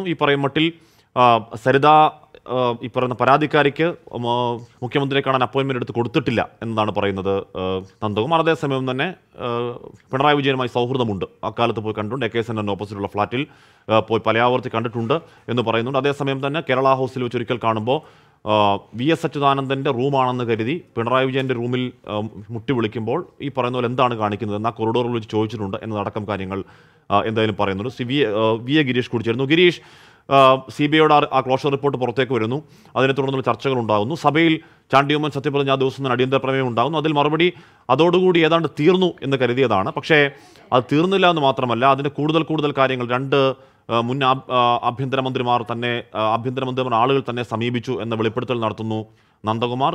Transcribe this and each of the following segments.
ഈ പറയും മട്ടിൽ സരിത ഈ പറയുന്ന പരാതിക്കാരിക്ക് മുഖ്യമന്ത്രിയെ കാണാൻ അപ്പോയിൻമെന്റ് എടുത്ത് കൊടുത്തിട്ടില്ല എന്നതാണ് പറയുന്നത്. നന്ദകുമാർ അതേസമയം തന്നെ പിണറായി വിജയനുമായി സൗഹൃദമുണ്ട്. അക്കാലത്ത് പോയി കണ്ടിട്ടുണ്ട്. എ കെ സെന്ററിന് ഓപ്പോസിറ്റുള്ള ഫ്ളാറ്റിൽ പോയി പലയാവർത്തി കണ്ടിട്ടുണ്ട് എന്ന് പറയുന്നുണ്ട്. അതേസമയം തന്നെ കേരള ഹൗസിൽ വെച്ച് ഒരിക്കൽ കാണുമ്പോൾ വി എസ് അച്യുതാനന്ദന്റെ റൂമാണെന്ന് കരുതി പിണറായി വിജയന്റെ റൂമിൽ മുട്ടി വിളിക്കുമ്പോൾ ഈ പറയുന്ന പോലെ എന്താണ് കാണിക്കുന്നത്? എന്നാൽ ആ കൊറിഡോറിൽ വെച്ച് ചോദിച്ചിട്ടുണ്ട് എന്നതടക്കം കാര്യങ്ങൾ എന്തായാലും പറയുന്നുണ്ട്. C V V A Girish കുടിച്ചിരുന്നു. Girish C B ഐയുടെ ആ ക്ലോഷർ റിപ്പോർട്ട് പുറത്തേക്ക് വരുന്നു. അതിനെ തുടർന്നുള്ള ചർച്ചകൾ ഉണ്ടാകുന്നു. സഭയിൽ ചാണ്ടിയുമ്മൻ സത്യപ്രതിജ്ഞ ദിവസം തന്നെ അടിയന്തര പ്രമേയം ഉണ്ടാകുന്നു. അതിൽ മറുപടി അതോടുകൂടി ഏതാണ്ട് തീർന്നു എന്ന് കരുതിയതാണ്. പക്ഷേ അത് തീർന്നില്ല എന്ന് മാത്രമല്ല അതിന് കൂടുതൽ കൂടുതൽ കാര്യങ്ങൾ രണ്ട് ആ, മുൻ ആഭ്യന്തരമന്ത്രിമാർ തന്നെ ആഭ്യന്തരമന്ത്രിമാർ ആളുകൾ തന്നെ സമീപിച്ചു എന്ന വെളിപ്പെടുത്തൽ നടത്തുന്നു. നന്ദകുമാർ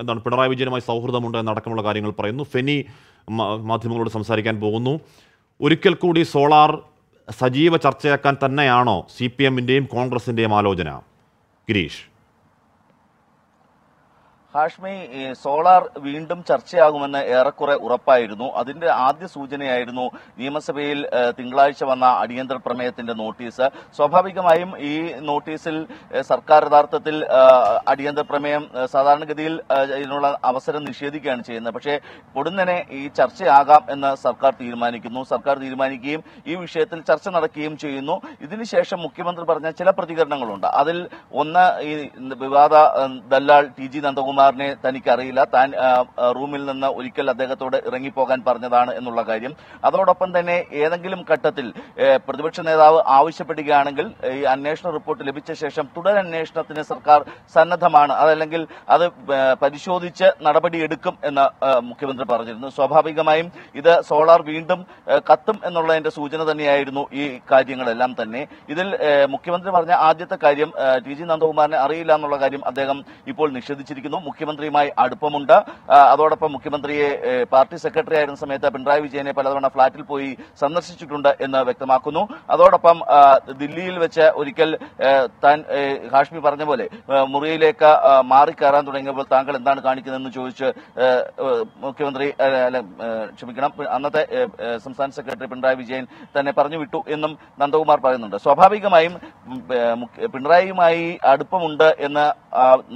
എന്താണ് പിണറായി വിജയനുമായി സൗഹൃദമുണ്ട് എന്നടക്കമുള്ള കാര്യങ്ങൾ പറയുന്നു. ഫെനി മാധ്യമങ്ങളോട് സംസാരിക്കാൻ പോകുന്നു. ഒരിക്കൽ കൂടി സോളാർ സജീവ ചർച്ചയാക്കാൻ തന്നെയാണോ സി പി എമ്മിന്റെയും കോൺഗ്രസിന്റെയും ആലോചന? ഗിരീഷ്. ഹാഷ്മി സോളാർ വീണ്ടും ചർച്ചയാകുമെന്ന് ഏറെക്കുറെ ഉറപ്പായിരുന്നു. അതിന്റെ ആദ്യ സൂചനയായിരുന്നു നിയമസഭയിൽ തിങ്കളാഴ്ച വന്ന അടിയന്തര പ്രമേയത്തിന്റെ നോട്ടീസ്. സ്വാഭാവികമായും ഈ നോട്ടീസിൽ സർക്കാർ യഥാർത്ഥത്തിൽ അടിയന്തര പ്രമേയം സാധാരണഗതിയിൽ ഇതിനുള്ള അവസരം നിഷേധിക്കുകയാണ് ചെയ്യുന്നത്. പക്ഷേ പൊടുന്നനെ ഈ ചർച്ചയാകാം എന്ന് സർക്കാർ തീരുമാനിക്കുന്നു. സർക്കാർ തീരുമാനിക്കുകയും ഈ വിഷയത്തിൽ ചർച്ച നടക്കുകയും ചെയ്യുന്നു. ഇതിനുശേഷം മുഖ്യമന്ത്രി പറഞ്ഞ ചില പ്രതികരണങ്ങളുണ്ട്. അതിൽ ഒന്ന് ഈ വിവാദ ദല്ലാൾ ടി ജി നന്ദകുമാറിനെ തനിക്ക് അറിയില്ല താൻ റൂമിൽ നിന്ന് ഒരിക്കൽ അദ്ദേഹത്തോട് ഇറങ്ങിപ്പോകാൻ പറഞ്ഞതാണ് എന്നുള്ള കാര്യം. അതോടൊപ്പം തന്നെ ഏതെങ്കിലും ഘട്ടത്തിൽ പ്രതിപക്ഷ നേതാവ് ആവശ്യപ്പെടുകയാണെങ്കിൽ ഈ അന്വേഷണ റിപ്പോർട്ട് ലഭിച്ച ശേഷം തുടരന്വേഷണത്തിന് സർക്കാർ സന്നദ്ധമാണ്. അതല്ലെങ്കിൽ അത് പരിശോധിച്ച് നടപടിയെടുക്കും എന്ന് മുഖ്യമന്ത്രി പറഞ്ഞിരുന്നു. സ്വാഭാവികമായും ഇത് സോളാർ വീണ്ടും കത്തും എന്നുള്ളതിന്റെ സൂചന തന്നെയായിരുന്നു ഈ കാര്യങ്ങളെല്ലാം തന്നെ. ഇതിൽ മുഖ്യമന്ത്രി പറഞ്ഞ ആദ്യത്തെ കാര്യം ടി ജി നന്ദകുമാറിനെ അറിയില്ല എന്നുള്ള കാര്യം അദ്ദേഹം ഇപ്പോൾ നിഷേധിച്ചിരിക്കുന്നു. മുഖ്യമന്ത്രിയുമായി അടുപ്പമുണ്ട്. അതോടൊപ്പം മുഖ്യമന്ത്രിയെ പാർട്ടി സെക്രട്ടറി ആയിരുന്ന സമയത്ത് പിണറായി വിജയനെ പലതവണ ഫ്ളാറ്റിൽ പോയി സന്ദർശിച്ചിട്ടുണ്ട് എന്ന് വ്യക്തമാക്കുന്നു. അതോടൊപ്പം ദില്ലിയിൽ വെച്ച് ഒരിക്കൽ താൻ ഹാഷ്മി പറഞ്ഞ പോലെ മുറിയിലേക്ക് മാറിക്കയറാൻ തുടങ്ങിയപ്പോൾ താങ്കൾ എന്താണ് കാണിക്കുന്നതെന്ന് ചോദിച്ച് മുഖ്യമന്ത്രി ക്ഷമിക്കണം. അന്നത്തെ സംസ്ഥാന സെക്രട്ടറി പിണറായി വിജയൻ തന്നെ പറഞ്ഞു വിട്ടു എന്നും നന്ദകുമാർ പറയുന്നുണ്ട്. സ്വാഭാവികമായും പിണറായിയുമായി അടുപ്പമുണ്ട് എന്ന്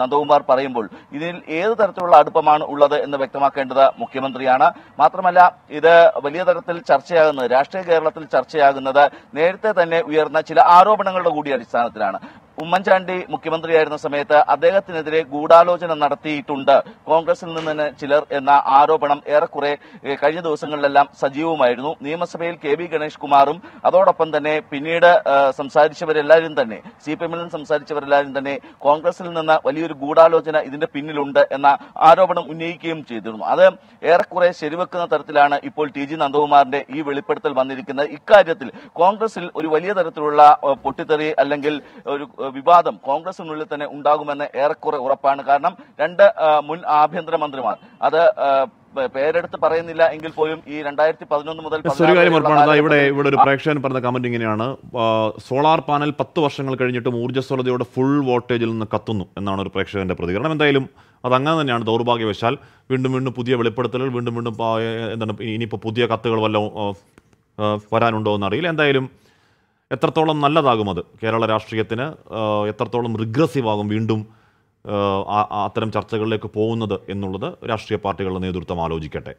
നന്ദകുമാർ പറയുമ്പോൾ ഇതിൽ ഏത് തരത്തിലുള്ള അടുപ്പമാണ് ഉള്ളത് എന്ന് വ്യക്തമാക്കേണ്ടത് മുഖ്യമന്ത്രിയാണ്. മാത്രമല്ല ഇത് വലിയ തരത്തിൽ ചർച്ചയാകുന്നത് രാഷ്ട്രീയ കേരളത്തിൽ ചർച്ചയാകുന്നത് നേരത്തെ തന്നെ ഉയർന്ന ചില ആരോപണങ്ങളുടെ കൂടി അടിസ്ഥാനത്തിലാണ്. ഉമ്മൻചാണ്ടി മുഖ്യമന്ത്രിയായിരുന്ന സമയത്ത് അദ്ദേഹത്തിനെതിരെ ഗൂഢാലോചന നടത്തിയിട്ടുണ്ട്. കോൺഗ്രസിൽ നിന്ന് ചിലർ എന്ന ആരോപണം ഏറെക്കുറെ കഴിഞ്ഞ ദിവസങ്ങളിലെല്ലാം സജീവമായിരുന്നു. നിയമസഭയിൽ കെ വി ഗണേഷ് കുമാറും അതോടൊപ്പം തന്നെ പിന്നീട് സംസാരിച്ചവരെല്ലാവരും തന്നെ സി പി എമ്മിൽ നിന്ന് സംസാരിച്ചവരെല്ലാവരും തന്നെ കോൺഗ്രസിൽ നിന്ന് വലിയൊരു ഗൂഢാലോചന ഇതിന്റെ പിന്നിലുണ്ട് എന്ന ആരോപണം ഉന്നയിക്കുകയും ചെയ്തിരുന്നു. അത് ഏറെക്കുറെ ശരിവെക്കുന്ന തരത്തിലാണ് ഇപ്പോൾ ടി ജി നന്ദകുമാറിന്റെ ഈ വെളിപ്പെടുത്തൽ വന്നിരിക്കുന്നത്. ഇക്കാര്യത്തിൽ കോൺഗ്രസിൽ ഒരു വലിയ തരത്തിലുള്ള പൊട്ടിത്തെറി അല്ലെങ്കിൽ ഒരു വിവാദം കോൺഗ്രസിനുള്ളിൽ തന്നെ ഉണ്ടാകുമെന്ന് ഏറെക്കുറെ ഉറപ്പാണ്. കാരണം രണ്ട് മുൻ ആഭ്യന്തരമന്ത്രിമാർ അത് പേരെടുത്ത് പറയുന്നില്ല എങ്കിൽ പോലും ഈ രണ്ടായിരത്തി പതിനൊന്ന് മുതൽ ഒരു കാര്യം ഉറപ്പാണ്. ഇവിടെ ഇവിടെ ഒരു പ്രേക്ഷകൻ പറഞ്ഞ കമന്റ് ഇങ്ങനെയാണ്. സോളാർ പാനൽ പത്ത് വർഷങ്ങൾ കഴിഞ്ഞിട്ടും ഊർജസ്വലതയുടെ ഫുൾ വോൾട്ടേജിൽ നിന്ന് കത്തുന്നു എന്നാണ് ഒരു പ്രേക്ഷകന്റെ പ്രതികരണം. എന്തായാലും അത് അങ്ങനെ തന്നെയാണ്. ദൗർഭാഗ്യവശാൽ വീണ്ടും വീണ്ടും പുതിയ വെളിപ്പെടുത്തലുകൾ വീണ്ടും വീണ്ടും എന്താണ് ഇനിയിപ്പോൾ പുതിയ കത്തുകൾ വല്ല വരാനുണ്ടോ എന്നറിയില്ല. എന്തായാലും എത്രത്തോളം നല്ലതാകും അത്? കേരള രാഷ്ട്രീയത്തിന് എത്രത്തോളം റിഗ്രസീവ് ആകും വീണ്ടും അത്തരം ചർച്ചകളിലേക്ക് പോകുന്നത് എന്നുള്ളത് രാഷ്ട്രീയ പാർട്ടികളുടെ നേതൃത്വം ആലോചിക്കട്ടെ.